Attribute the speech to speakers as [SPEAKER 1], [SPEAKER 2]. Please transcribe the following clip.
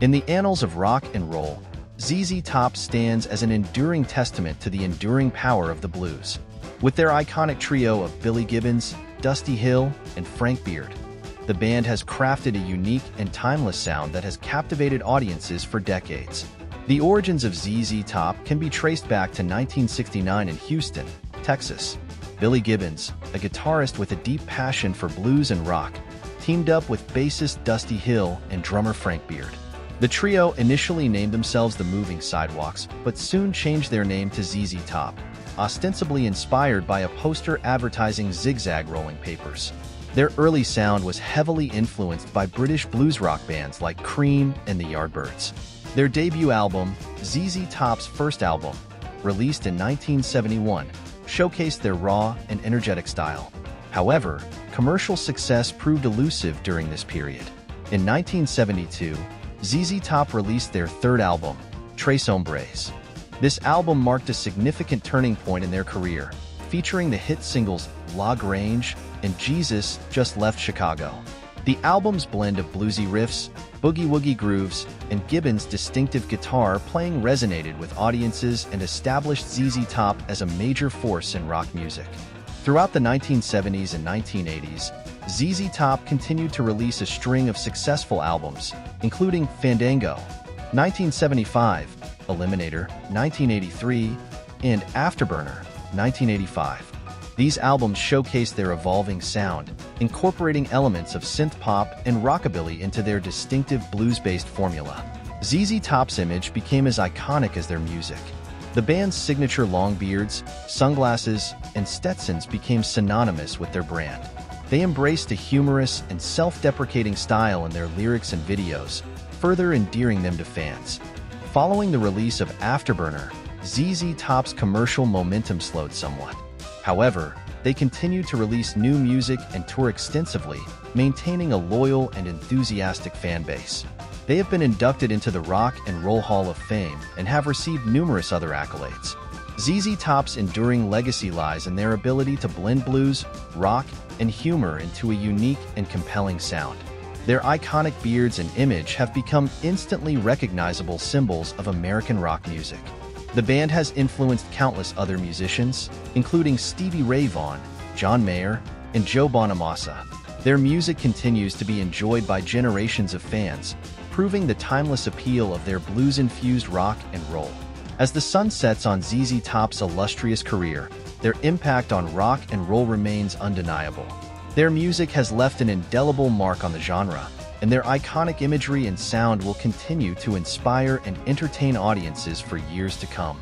[SPEAKER 1] In the annals of rock and roll, ZZ Top stands as an enduring testament to the enduring power of the blues. With their iconic trio of Billy Gibbons, Dusty Hill, and Frank Beard, the band has crafted a unique and timeless sound that has captivated audiences for decades. The origins of ZZ Top can be traced back to 1969 in Houston, Texas. Billy Gibbons, a guitarist with a deep passion for blues and rock, teamed up with bassist Dusty Hill and drummer Frank Beard. The trio initially named themselves the Moving Sidewalks, but soon changed their name to ZZ Top, ostensibly inspired by a poster advertising zigzag rolling papers. Their early sound was heavily influenced by British blues rock bands like Cream and the Yardbirds. Their debut album, ZZ Top's first album, released in 1971, showcased their raw and energetic style. However, commercial success proved elusive during this period. In 1972, ZZ Top released their third album, Tres Hombres. This album marked a significant turning point in their career, featuring the hit singles La Grange and Jesus Just Left Chicago. The album's blend of bluesy riffs, boogie-woogie grooves, and Gibbons' distinctive guitar playing resonated with audiences and established ZZ Top as a major force in rock music. Throughout the 1970s and 1980s, ZZ Top continued to release a string of successful albums, including Fandango, 1975, Eliminator, 1983, and Afterburner, 1985. These albums showcase their evolving sound, incorporating elements of synth pop and rockabilly into their distinctive blues-based formula. ZZ Top's image became as iconic as their music. The band's signature long beards, sunglasses, and Stetsons became synonymous with their brand. They embraced a humorous and self-deprecating style in their lyrics and videos, further endearing them to fans. Following the release of Afterburner, ZZ Top's commercial momentum slowed somewhat. However, they continued to release new music and tour extensively, maintaining a loyal and enthusiastic fan base. They have been inducted into the Rock and Roll Hall of Fame and have received numerous other accolades. ZZ Top's enduring legacy lies in their ability to blend blues, rock, and humor into a unique and compelling sound. Their iconic beards and image have become instantly recognizable symbols of American rock music. The band has influenced countless other musicians, including Stevie Ray Vaughan, John Mayer, and Joe Bonamassa. Their music continues to be enjoyed by generations of fans, proving the timeless appeal of their blues-infused rock and roll. As the sun sets on ZZ Top's illustrious career, their impact on rock and roll remains undeniable. Their music has left an indelible mark on the genre, and their iconic imagery and sound will continue to inspire and entertain audiences for years to come.